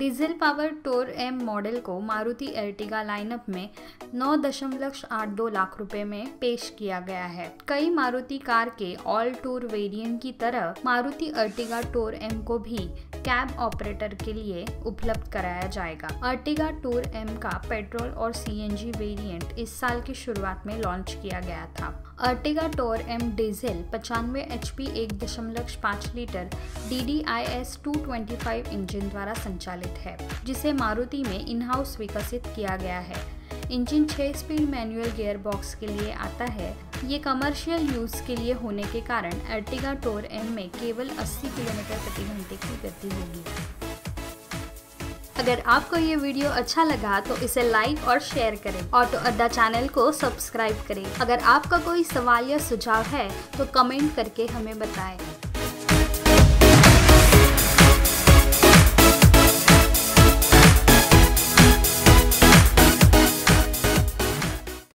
Diesel power tour M model को Maruti Ertiga lineup में नौ दशमलव आठ दो लाख रुपए में पेश किया गया है। कई मारुति कार के ऑल टूर वेरिएंट की तरह मारुति अर्टिगा टोर एम को भी कैब ऑपरेटर के लिए उपलब्ध कराया जाएगा। अर्टिगा टूर एम का पेट्रोल और सीएनजी वेरिएंट इस साल की शुरुआत में लॉन्च किया गया था। अर्टिगा टोर एम डीजल पचानवे एच पी एक दशमलव पाँच litre D D I S two twenty five engine द्वारा संचालित है, जिसे मारुति में इन हाउस विकसित किया गया है। Engine 6 speed manual gear box के लिए आता है। ये कमर्शियल यूज़ के लिए होने के कारण अर्टिगा टोर एम में केवल 80 किलोमीटर प्रति घंटे की गति होगी। अगर आपको ये वीडियो अच्छा लगा तो इसे लाइक और शेयर करें। ऑटो अड्डा चैनल को सब्सक्राइब करें। अगर आपका कोई सवाल या सुझाव है तो कमेंट करके हमें बताएँ।